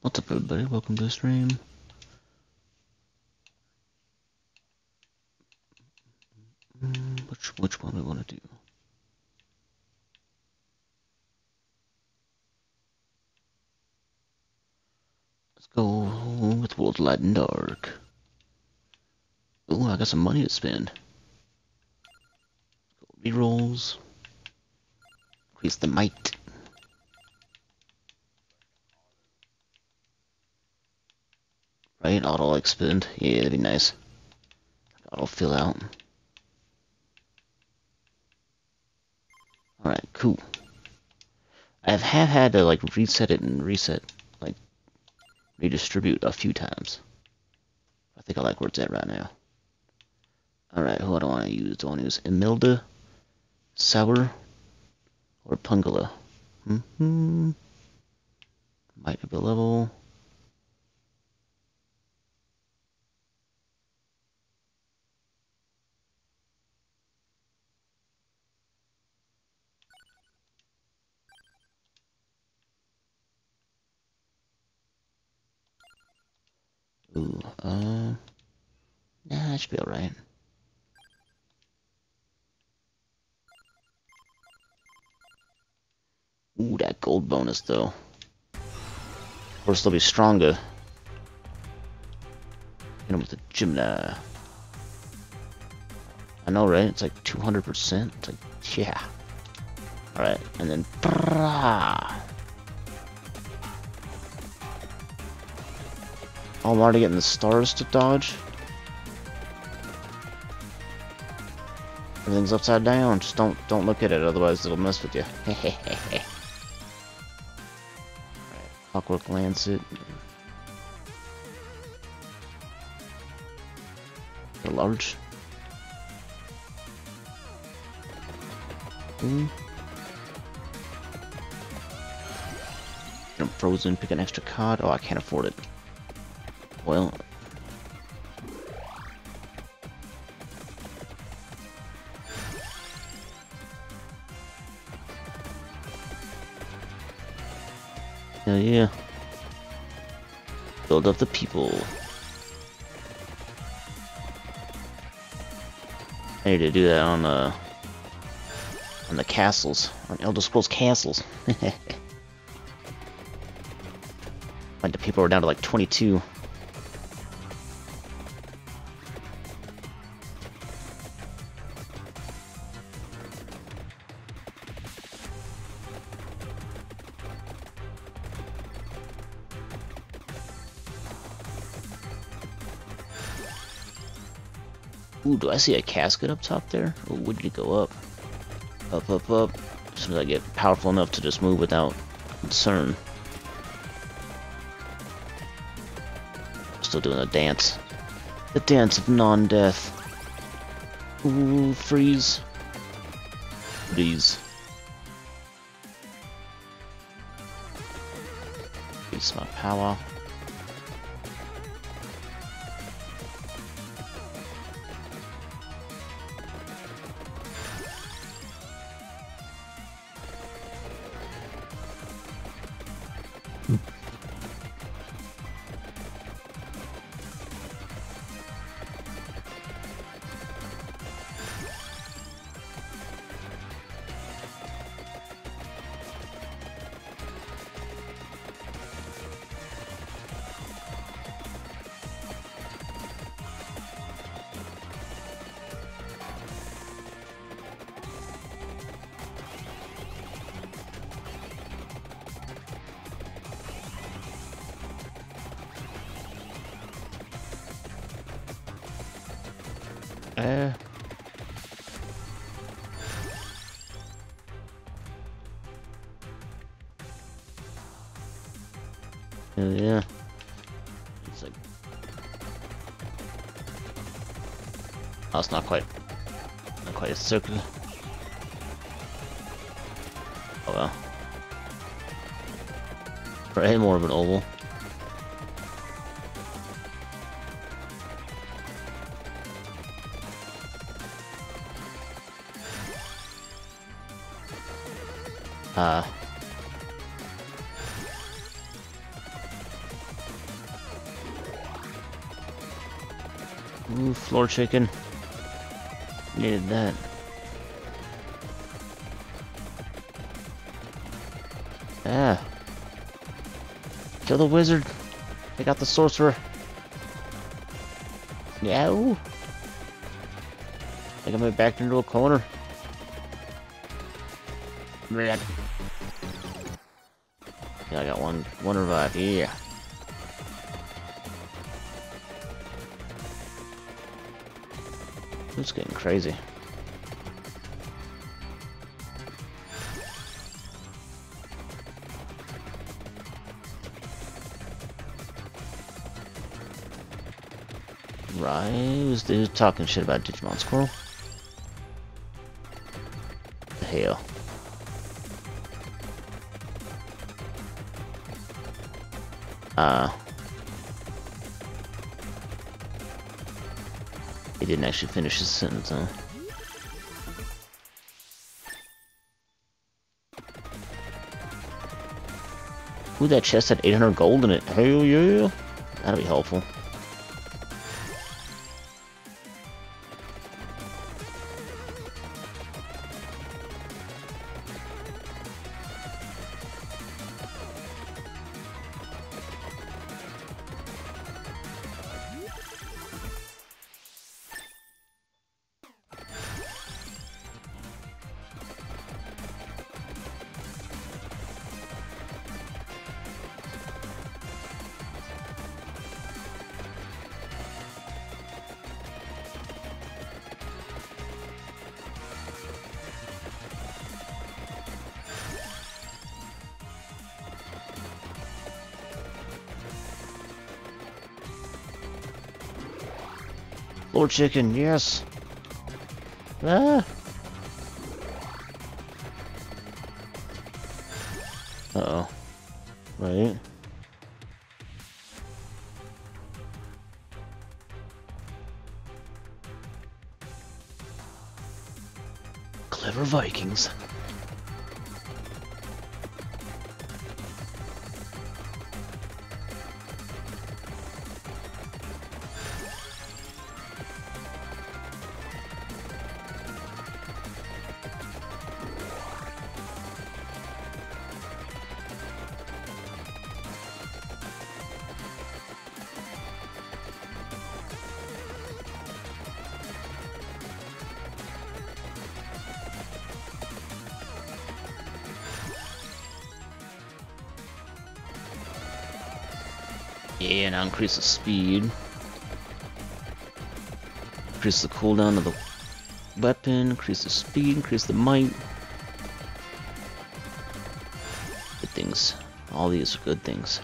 What's up, everybody? Welcome to the stream. Which which one we want to do? Let's go with World Light and Dark. Ooh, I got some money to spend. Rerolls. Increase the might. Right, auto expend. Yeah, that'd be nice. Auto fill out. Alright, cool. I have had to like reset it and reset, like redistribute a few times. I think I like where it's at right now. Alright, who I do I want to use? Do I want to use Imelda, Suor, or Pugnala? Mm hmm Might be a level. Ooh, uh, nah, that should be alright. Ooh, that gold bonus though. Of course, they'll be stronger. Hit him with the Gymna. I know, right? It's like 200%. It's like, yeah. Alright, and then... I'm already getting the stars to dodge. Everything's upside down. Just don't don't look at it, otherwise it'll mess with you. Alright, Clockwork Lancet. The large. Hmm. I'm frozen, pick an extra card. Oh, I can't afford it. Well, Hell yeah. Build up the people. I need to do that on the on the castles, on Elder Scrolls castles. like the people are down to like 22. Do I see a casket up top there? Or would you go up? Up, up, up. As soon as I get powerful enough to just move without concern. Still doing the dance. The dance of non-death. Ooh, freeze. Freeze. Increase my power. Eh. Hell yeah. It's like... Oh, not quite... Not quite a circle. Oh well. Right, more of an oval. Uh, Ooh, floor chicken. Needed that. Yeah. Kill the wizard. They got the sorcerer. No. I think I'm backed into a corner. Blech. I got one one revive. Yeah. It's getting crazy. Right, who's talking shit about Digimon Squirrel? Actually finish his sentence, huh? Ooh, that chest had 800 gold in it. Hell yeah! That'll be helpful. Lord Chicken, yes. Ah. Uh oh. Right. Clever Vikings. Now increase the speed. Increase the cooldown of the weapon, increase the speed, increase the might. Good things. All these good things.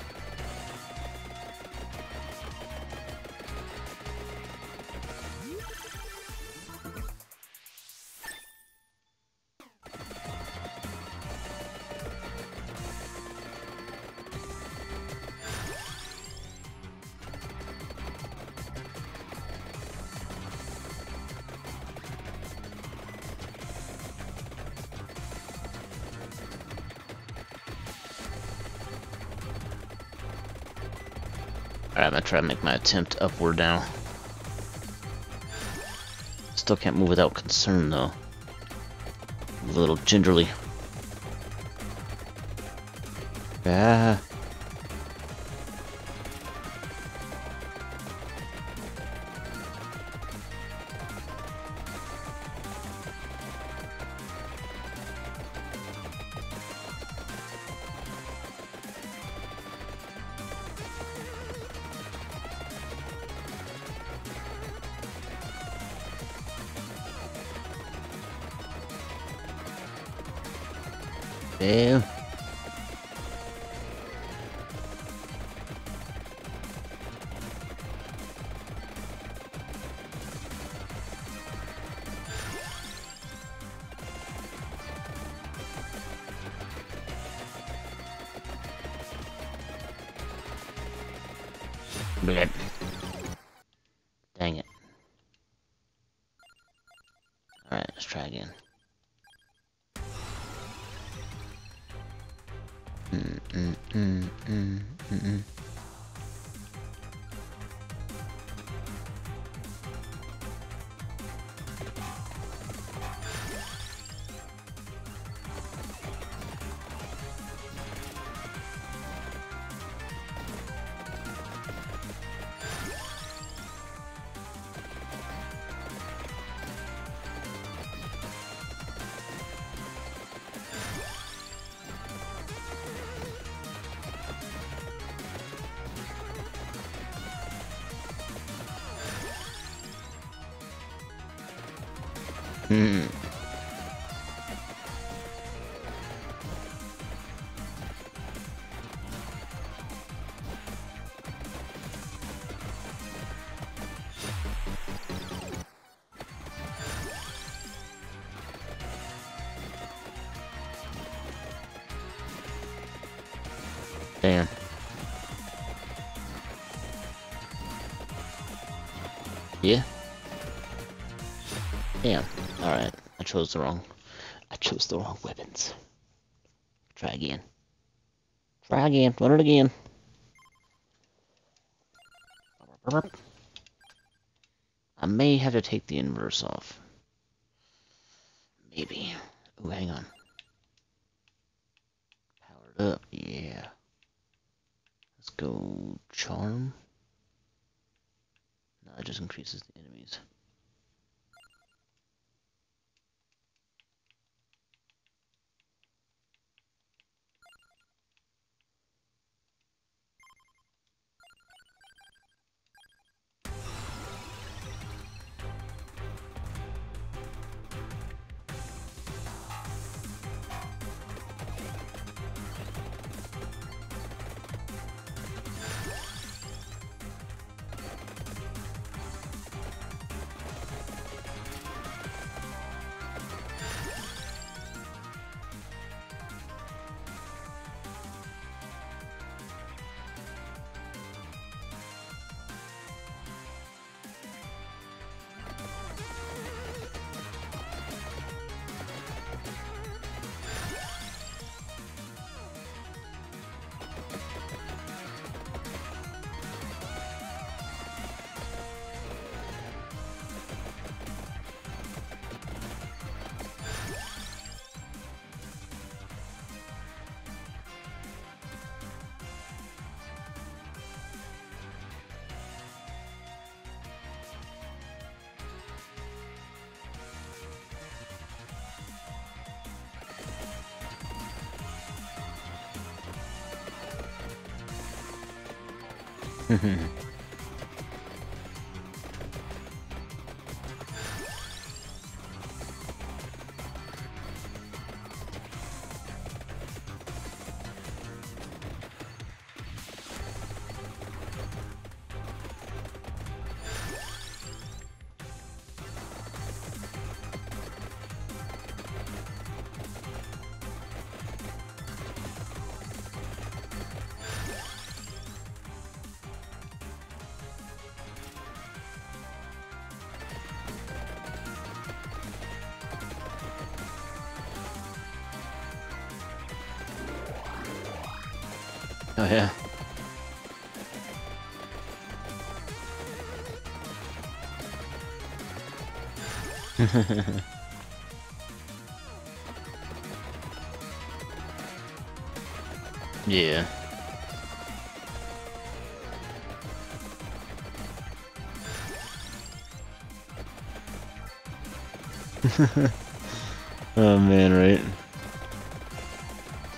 Try to make my attempt upward now. Still can't move without concern though. A little gingerly. Ah. Damn. Hmm. Chose the wrong. I chose the wrong weapons. Try again. Try again. Run it again. I may have to take the inverse off. Mm-hmm. yeah. oh man, right?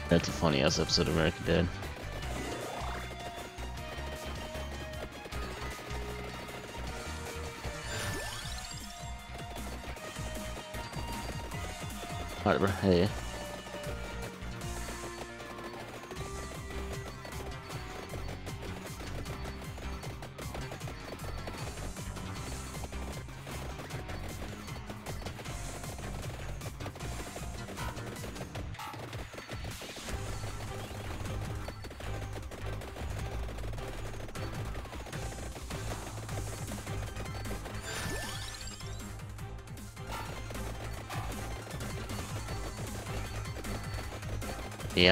That's a funny ass episode of American Dad. Alright, bro.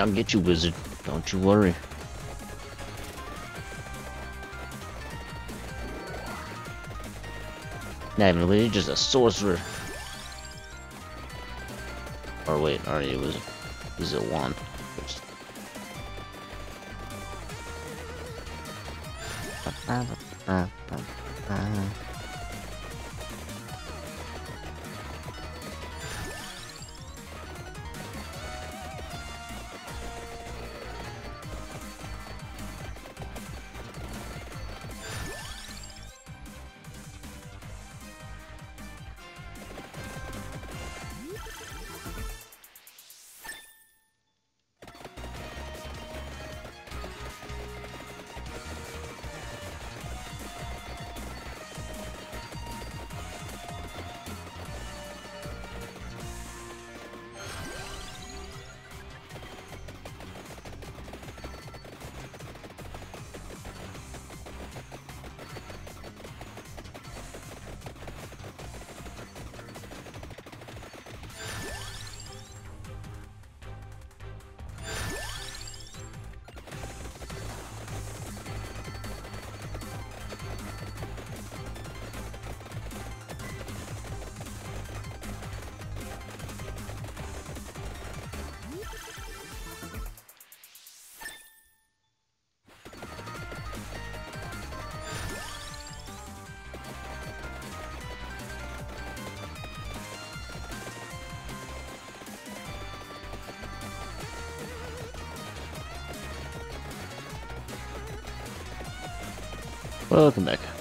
I'll get you, wizard. Don't you worry. Not even a wizard, just a sorcerer. Or wait, already it was is one? Oops. Welcome back.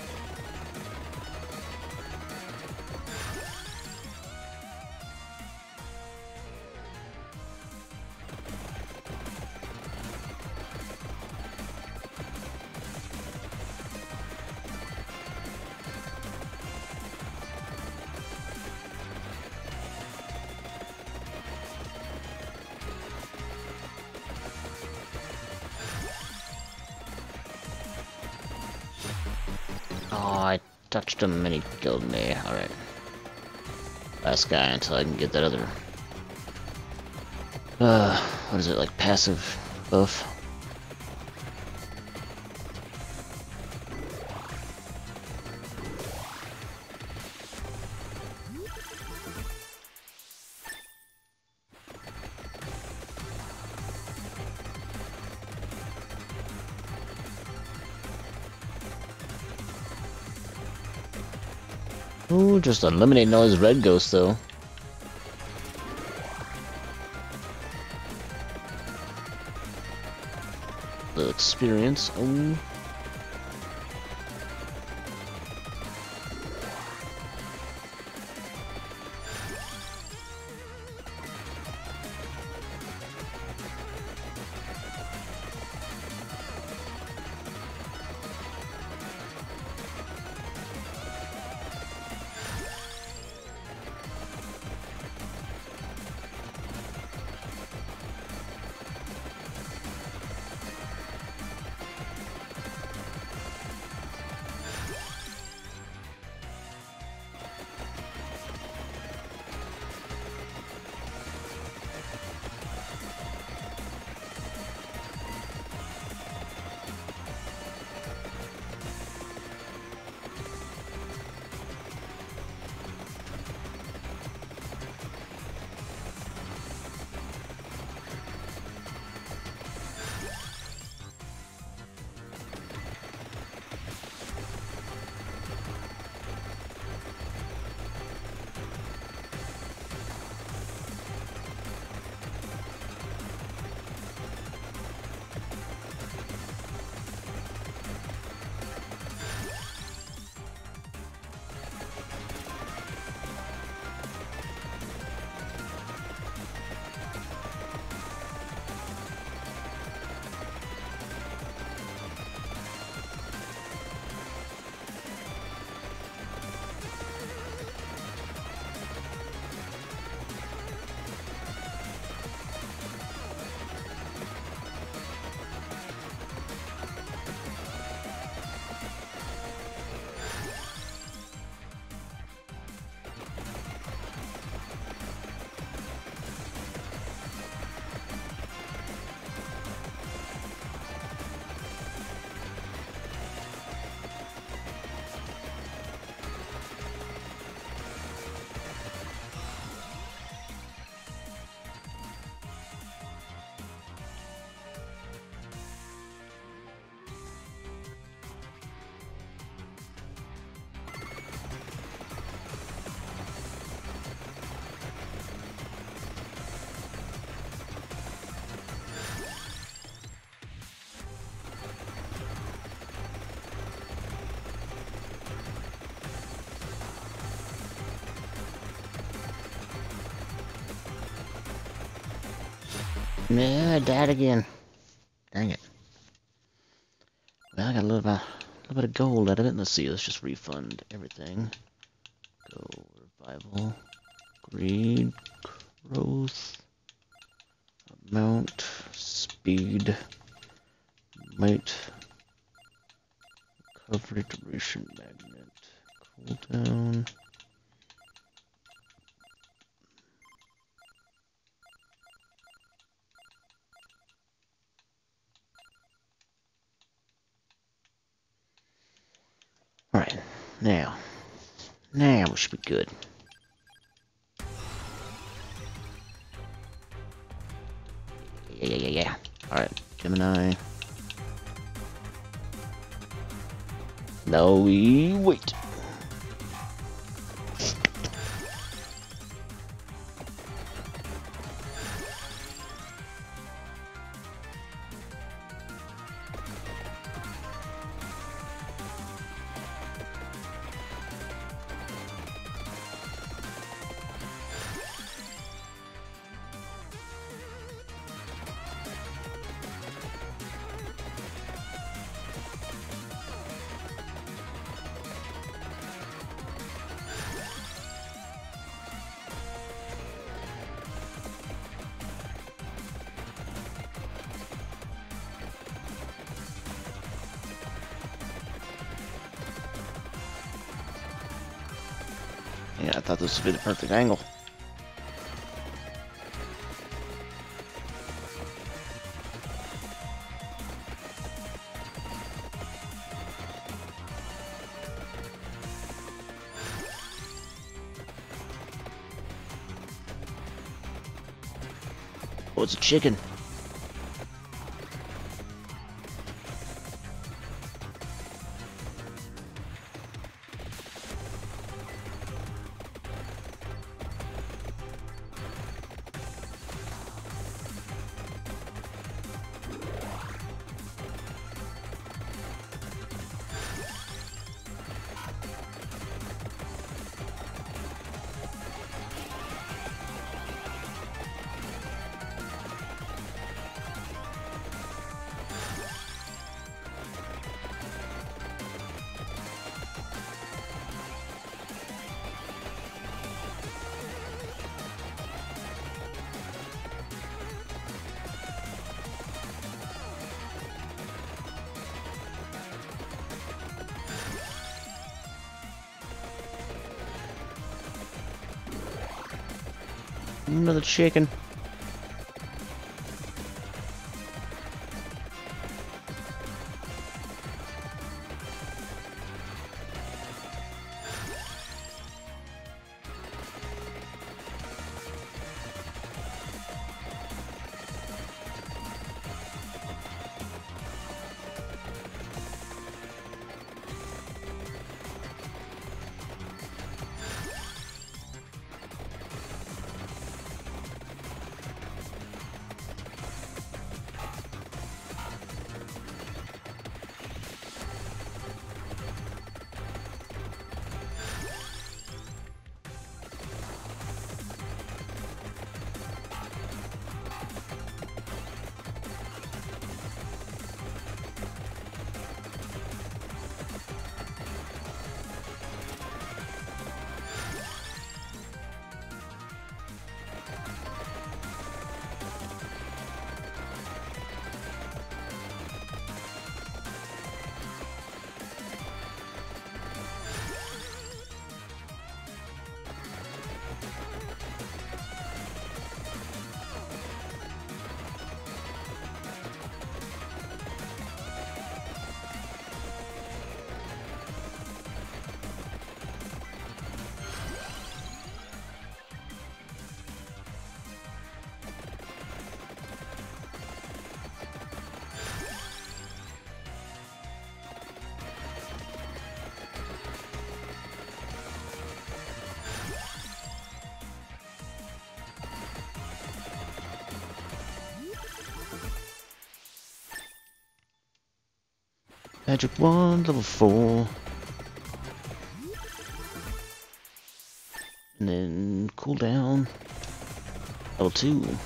And he killed me. Alright. Last guy until I can get that other... Uh, what is it, like passive buff? Just eliminating all his red ghosts though. The experience. Oh. Yeah, died again. Dang it. Well, I got a little bit, a little bit of gold out of it. Let's see, let's just refund everything. Go, revival, greed, Now we wait. Would be the perfect angle. Oh, it's a chicken. Another chicken. Magic wand, level 4. And then cooldown, level 2.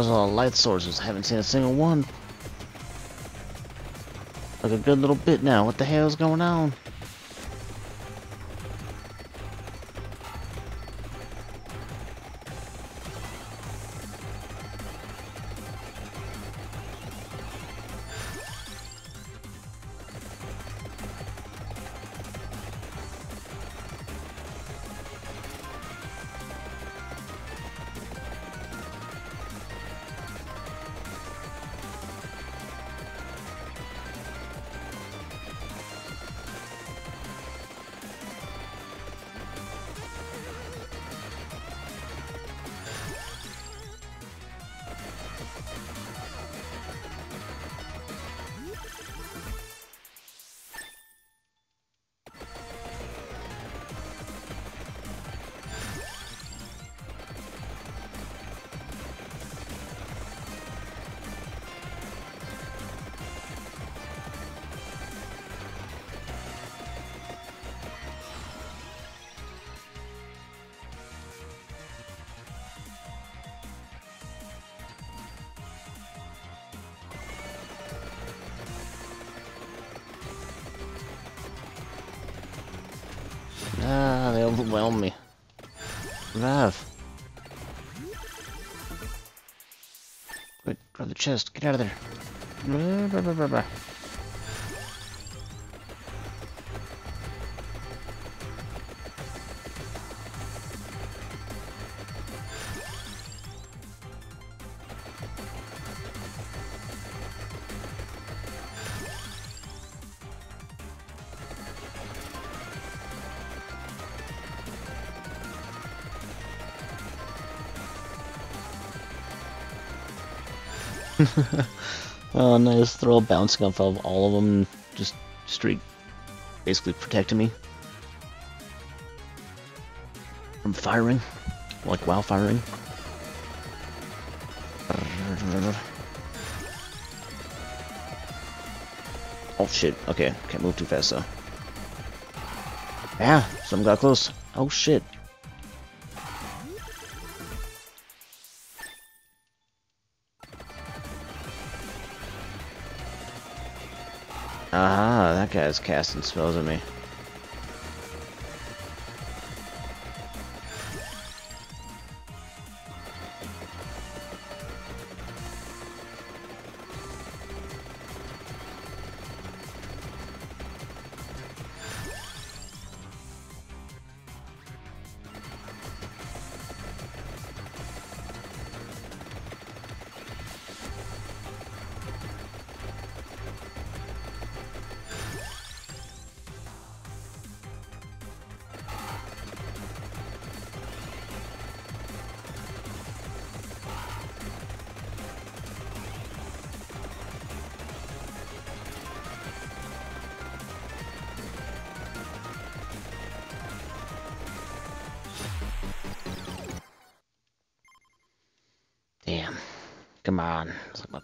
Where's all the light sources? Haven't seen a single one. Like a good little bit now. What the hell is going on? Overwhelm me. Rev. Wait, grab the chest. Get out of there. Blah, blah, blah, oh, nice throw bouncing off of all of them, just straight, basically protecting me from firing, like while firing. Oh shit, okay, can't move too fast though. Yeah, some got close. Oh shit. Guy's casting spells at me. Come on. It's like my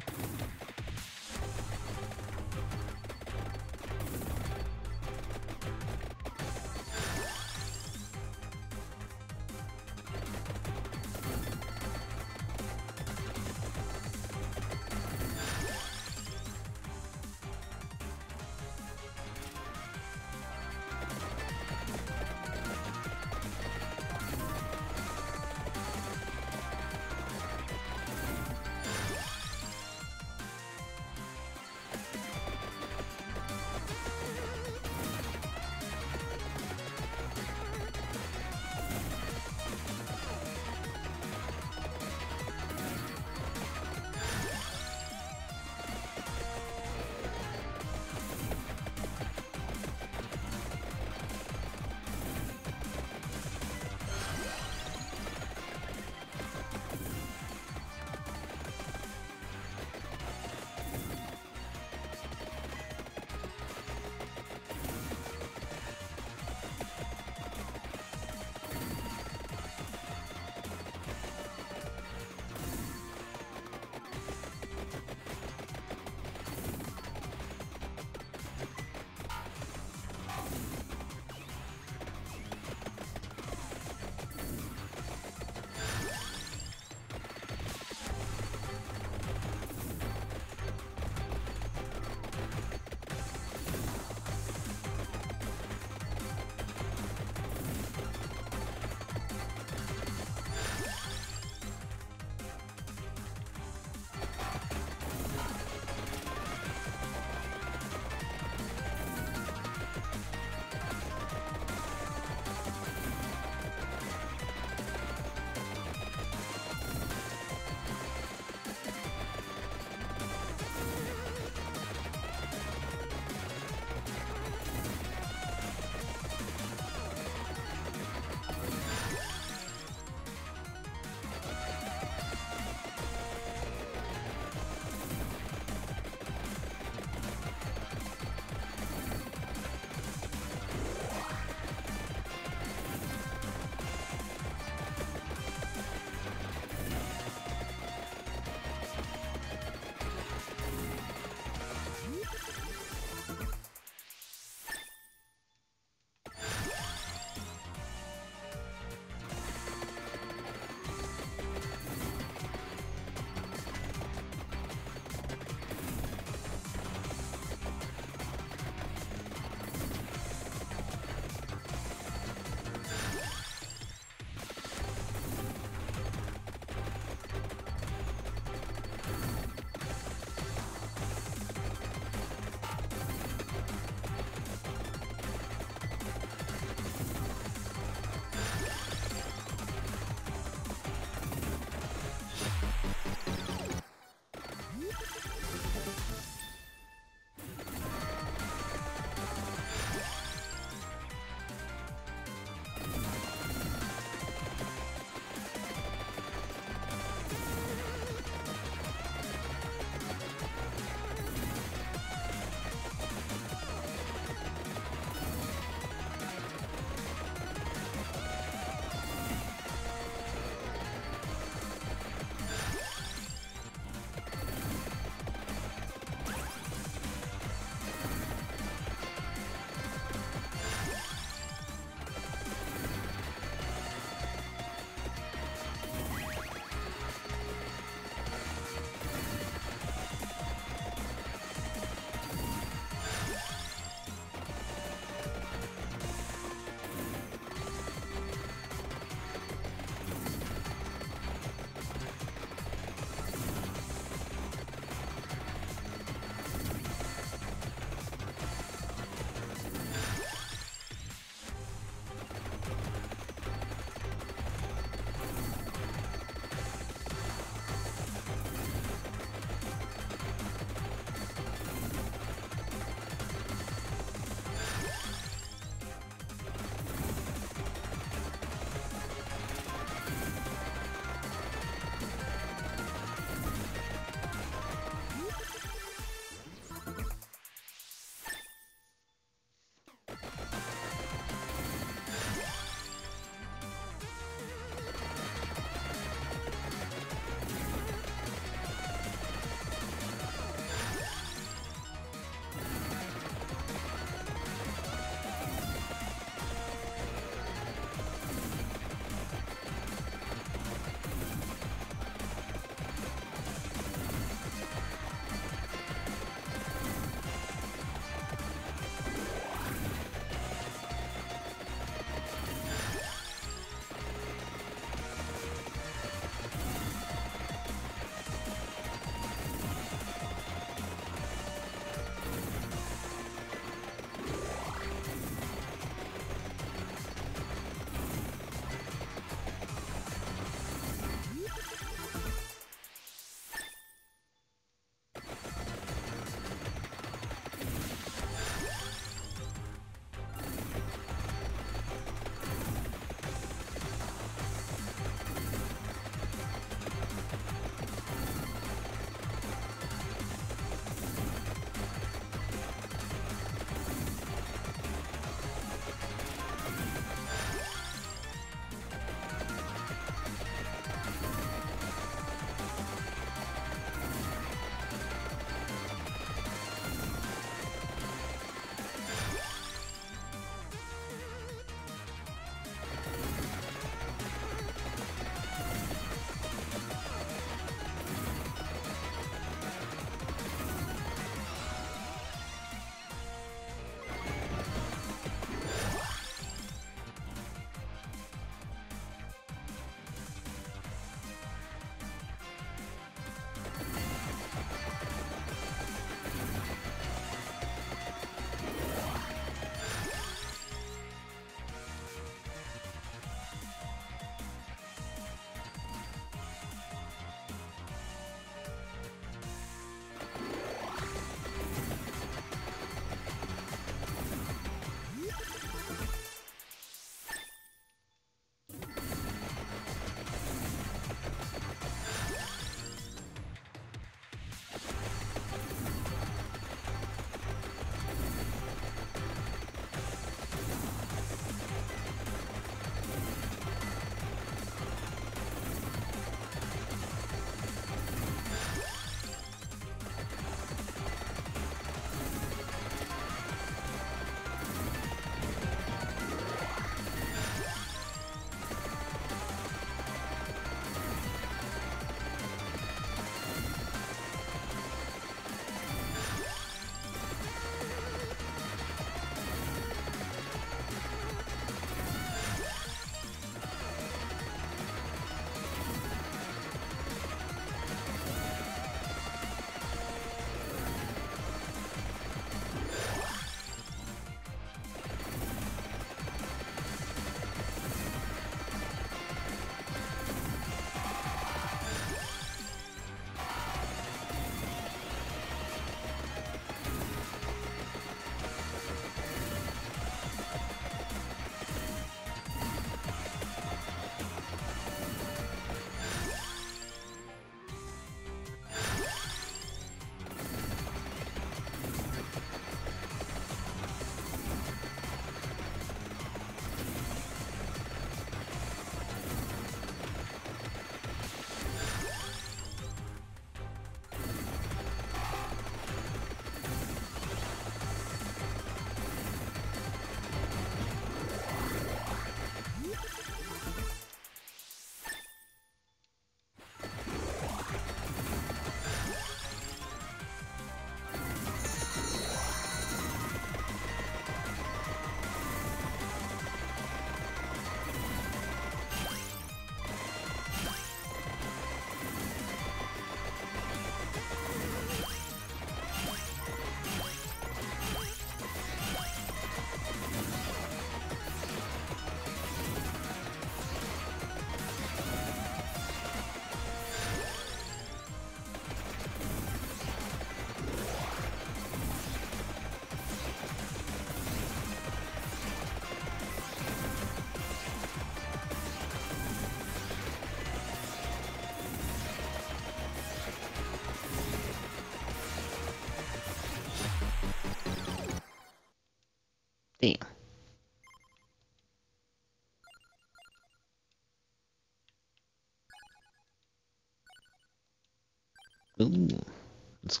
Let's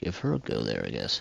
give her a go there, I guess.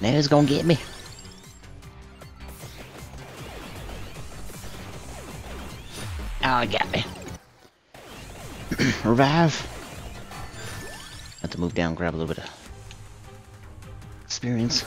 Nana's gonna get me. Oh, it got me. Revive. Have to move down, grab a little bit of experience.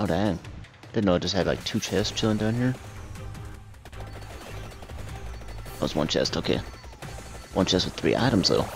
Oh dang. Didn't know it just had like two chests chilling down here. That was one chest, okay. One chest with three items though.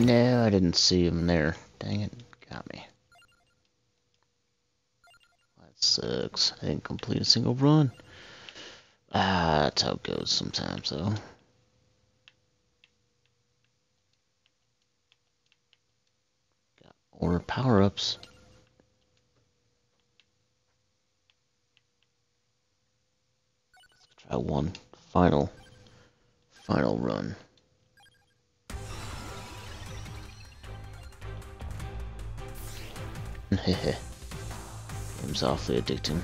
No, I didn't see him there. Dang it, got me. That sucks. I didn't complete a single run. Ah, that's how it goes sometimes, though. Got more power-ups. Let's try one final, final run. Game's awfully addicting.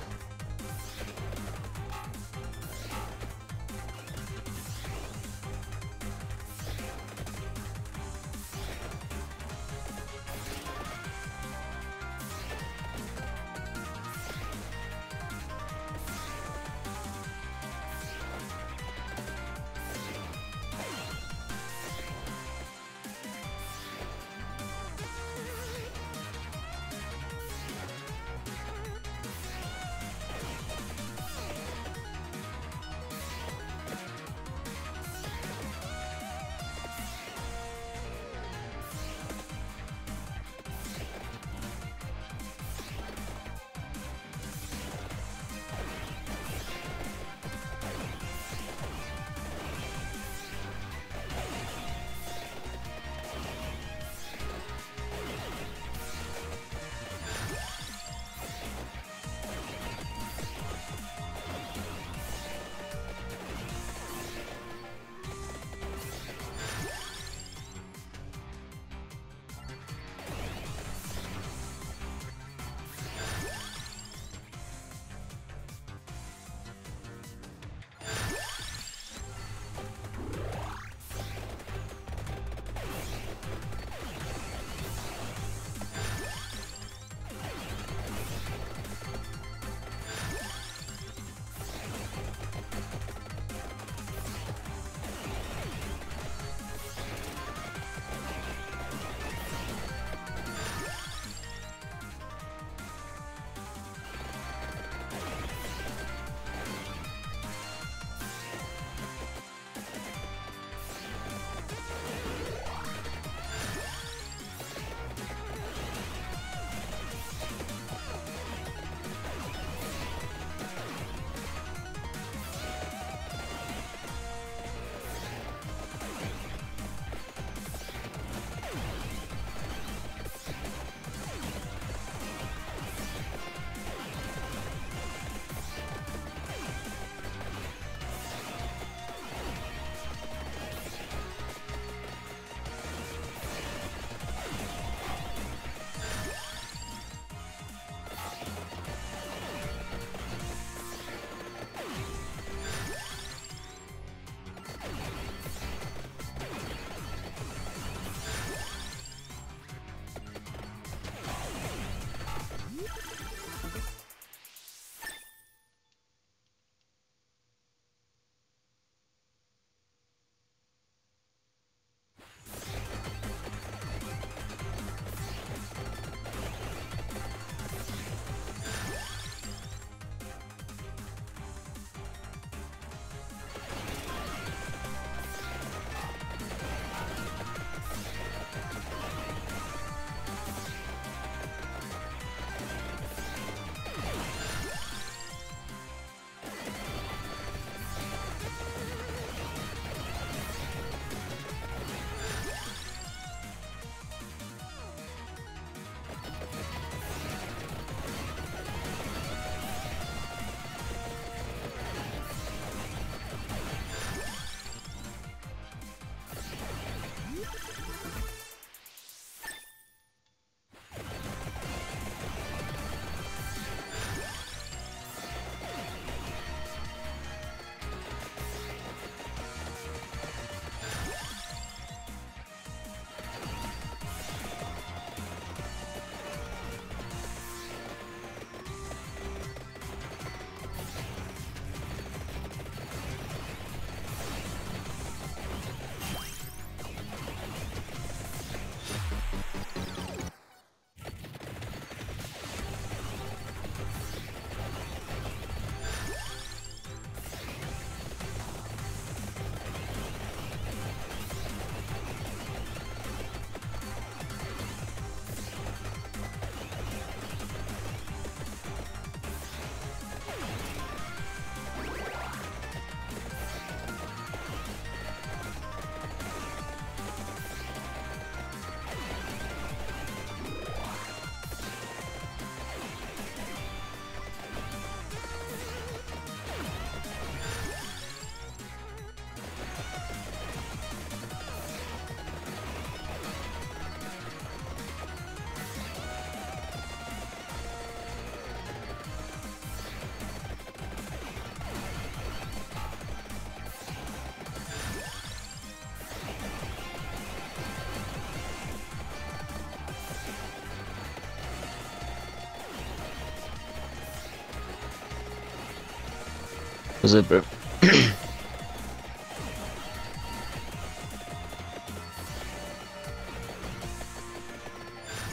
Bro?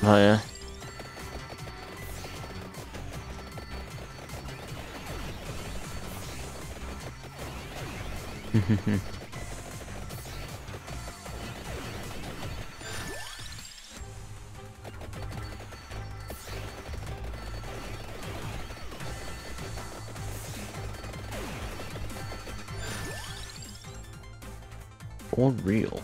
oh yeah. For real.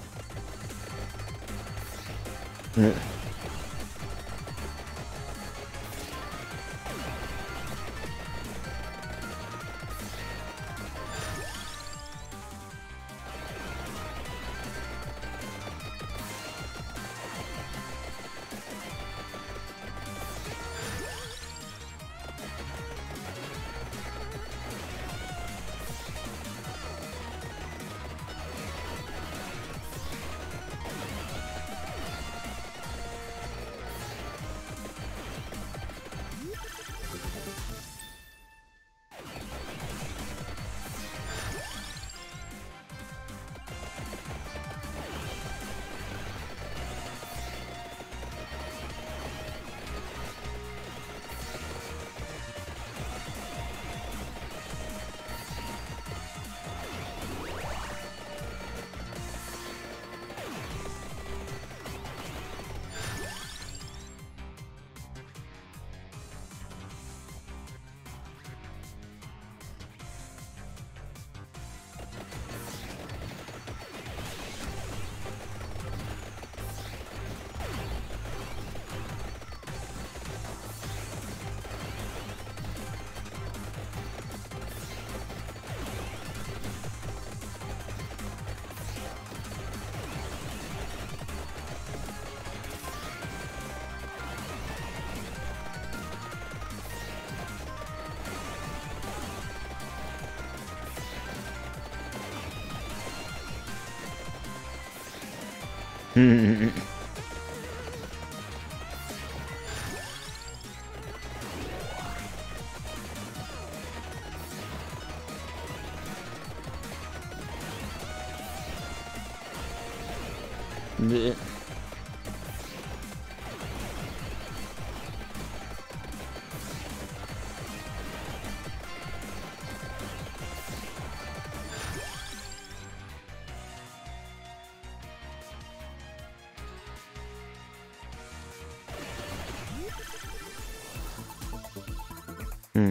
Hmm. Bleh.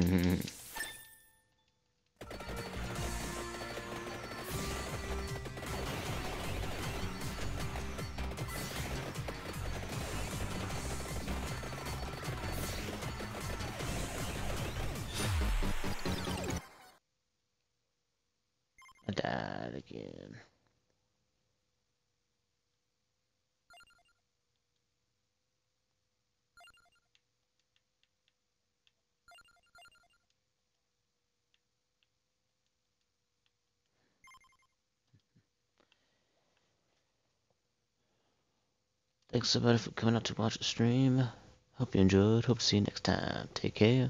Hmm. Thanks everybody for coming out to watch the stream. Hope you enjoyed. Hope to see you next time. Take care.